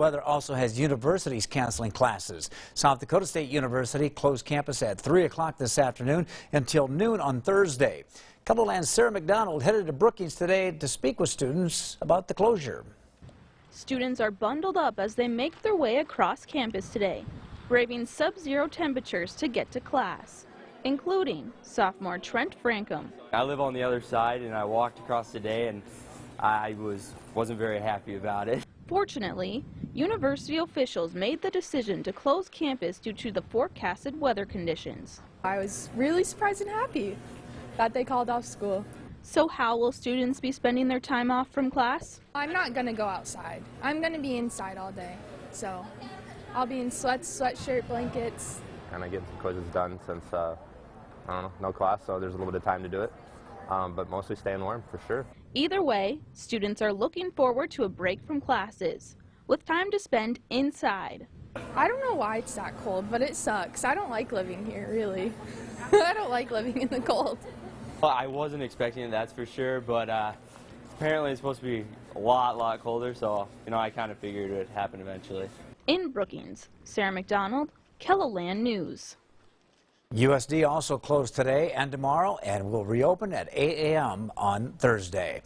Weather also has universities canceling classes. South Dakota State University closed campus at 3 o'clock this afternoon until noon on Thursday. KELOLAND's Sarah McDonald headed to Brookings today to speak with students about the closure. Students are bundled up as they make their way across campus today, braving sub-zero temperatures to get to class, including sophomore Trent Frankham. I live on the other side and I walked across today and I was, wasn't very happy about it. Fortunately, university officials made the decision to close campus due to the forecasted weather conditions. I was really surprised and happy that they called off school. So how will students be spending their time off from class? I'm not going to go outside. I'm going to be inside all day. So I'll be in sweats, sweatshirt, blankets. Kind of getting some quizzes done since, uh, I don't know, no class, so there's a little bit of time to do it. Um, but mostly staying warm for sure. Either way, students are looking forward to a break from classes, with time to spend inside. I don't know why it's that cold, but it sucks. I don't like living here, really. I don't like living in the cold. Well, I wasn't expecting it, that's for sure, but uh, apparently it's supposed to be a lot, lot colder, so, you know, I kind of figured it would happen eventually. In Brookings, Sarah McDonald, KELOLAND News. USD also closed today and tomorrow and will reopen at 8 a.m. on Thursday.